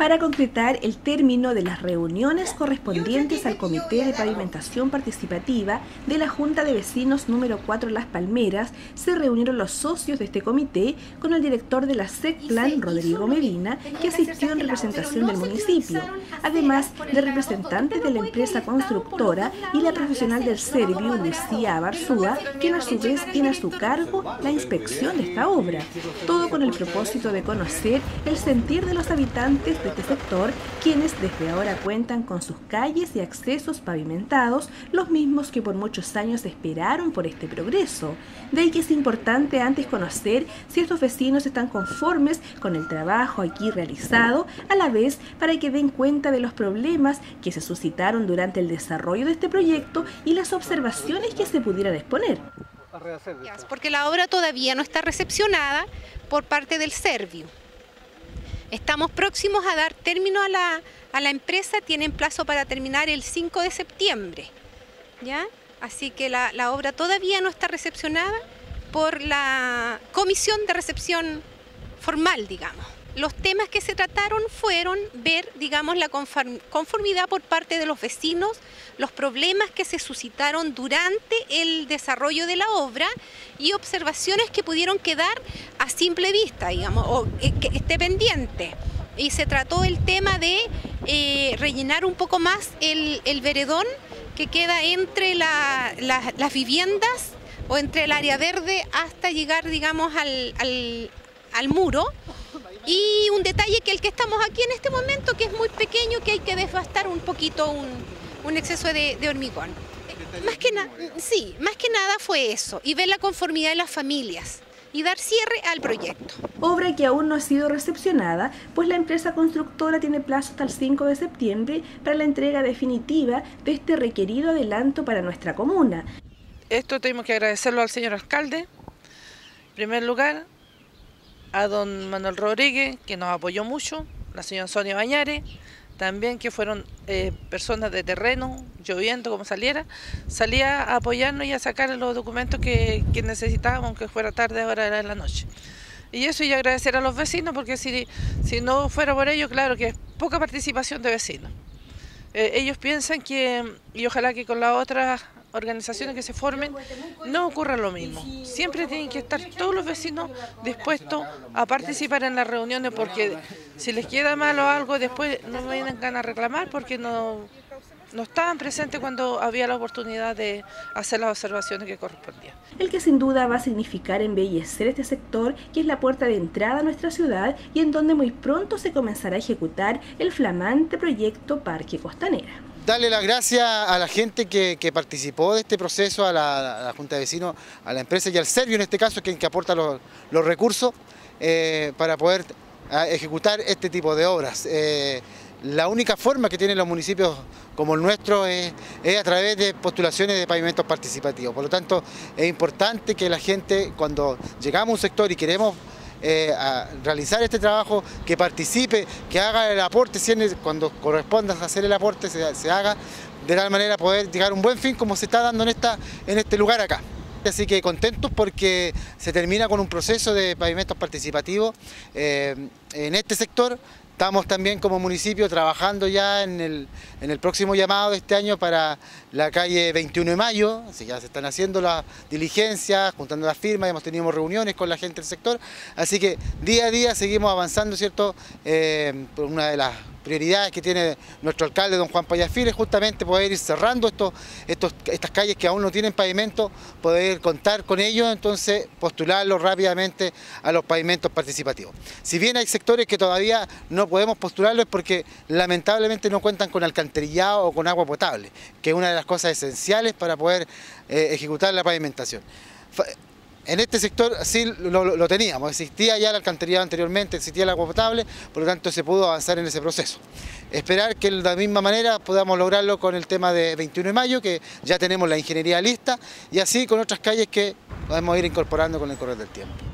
para concretar el término de las reuniones correspondientes al Comité de Pavimentación Participativa de la Junta de Vecinos número 4 Las Palmeras, se reunieron los socios de este comité con el director de la SECPLAN, Rodrigo Medina, que asistió en representación del municipio, además de representantes de la empresa constructora y la profesional del Servio, Lucía Abarzúa, quien a su vez tiene a su cargo la inspección de esta obra. Todo con el propósito de conocer el sentir de los habitantes de este sector, quienes desde ahora cuentan con sus calles y accesos pavimentados, los mismos que por muchos años esperaron por este progreso. De ahí que es importante antes conocer si estos vecinos están conformes con el trabajo aquí realizado, a la vez para que den cuenta de los problemas que se suscitaron durante el desarrollo de este proyecto y las observaciones que se pudieran exponer. Porque la obra todavía no está recepcionada por parte del Servio. Estamos próximos a dar término a la, a la empresa, tienen plazo para terminar el 5 de septiembre. ¿ya? Así que la, la obra todavía no está recepcionada por la comisión de recepción formal, digamos. Los temas que se trataron fueron ver, digamos, la conformidad por parte de los vecinos, los problemas que se suscitaron durante el desarrollo de la obra y observaciones que pudieron quedar a simple vista, digamos, o eh, que esté pendiente. Y se trató el tema de eh, rellenar un poco más el, veredón que queda entre las viviendas o entre el área verde hasta llegar, digamos, al, al muro. Y un detalle que el que estamos aquí en este momento, que es muy pequeño, que hay que desbastar un poquito un, exceso de, hormigón. Más que nada, sí, más que nada fue eso, y ver la conformidad de las familias y dar cierre al proyecto. Obra que aún no ha sido recepcionada, pues la empresa constructora tiene plazo hasta el 5 de septiembre para la entrega definitiva de este requerido adelanto para nuestra comuna. Esto tenemos que agradecerlo al señor alcalde, en primer lugar, a don Manuel Rodríguez, que nos apoyó mucho, la señora Sonia Bañares, también que fueron eh, personas de terreno, lloviendo como saliera, salía a apoyarnos y a sacar los documentos que, necesitábamos, aunque fuera tarde, ahora era en la noche. Y eso y agradecer a los vecinos, porque si, si no fuera por ello, claro que es poca participación de vecinos. Eh, ellos piensan que, y ojalá que con las otras organizaciones que se formen, no ocurra lo mismo. Siempre tienen que estar todos los vecinos dispuestos a participar en las reuniones porque si les queda mal o algo, después no ganas a reclamar porque no, no estaban presentes cuando había la oportunidad de hacer las observaciones que correspondían. El que sin duda va a significar embellecer este sector, que es la puerta de entrada a nuestra ciudad y en donde muy pronto se comenzará a ejecutar el flamante proyecto Parque Costanera. Darle las gracias a la gente que, participó de este proceso, a la, Junta de Vecinos, a la empresa y al Servio en este caso, que, que aporta los, recursos eh, para poder ejecutar este tipo de obras. Eh, la única forma que tienen los municipios como el nuestro es, a través de postulaciones de pavimentos participativos. Por lo tanto, es importante que la gente, cuando llegamos a un sector y queremos eh, realizar este trabajo, que participe, que haga el aporte, cuando corresponda hacer el aporte, se, haga de tal manera poder llegar a un buen fin como se está dando en, esta, en este lugar acá. Así que contentos porque se termina con un proceso de pavimentos participativos eh, en este sector Estamos también como municipio trabajando ya en el, próximo llamado de este año para la calle 21 de mayo, así ya se están haciendo las diligencias, juntando las firmas, hemos tenido reuniones con la gente del sector, así que día a día seguimos avanzando, ¿cierto? Eh, por una de las prioridades que tiene nuestro alcalde, don Juan Payafil, es justamente poder ir cerrando estos, estas calles que aún no tienen pavimento, poder contar con ellos, entonces postularlos rápidamente a los pavimentos participativos. Si bien hay sectores que todavía no podemos postularlos porque lamentablemente no cuentan con alcantarillado o con agua potable, que es una de las cosas esenciales para poder eh, ejecutar la pavimentación. En este sector sí lo, teníamos, existía ya la alcantarillado anteriormente, existía el agua potable, por lo tanto se pudo avanzar en ese proceso. Esperar que de la misma manera podamos lograrlo con el tema de 21 de mayo, que ya tenemos la ingeniería lista, y así con otras calles que podemos ir incorporando con el correr del tiempo.